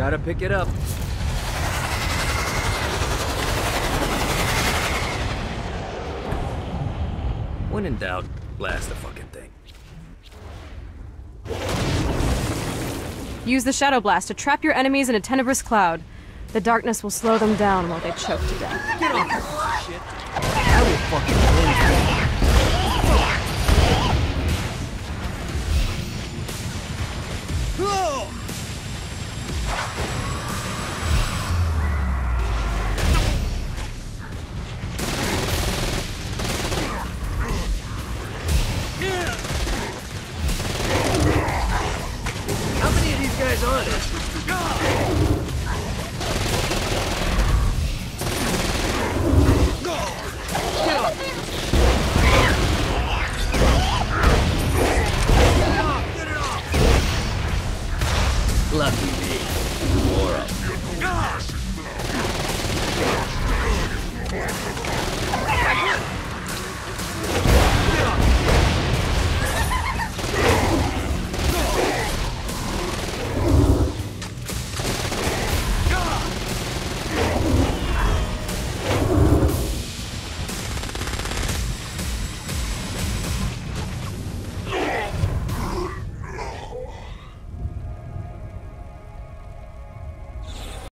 Gotta pick it up. When in doubt, blast the fucking thing. Use the Shadow Blast to trap your enemies in a tenebrous cloud. The darkness will slow them down while they choke to death. Get off this shit. I will fucking eyes on it. Go! Get up! Lucky me. Moron.